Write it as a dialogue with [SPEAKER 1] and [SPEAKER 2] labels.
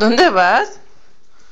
[SPEAKER 1] ¿Dónde vas?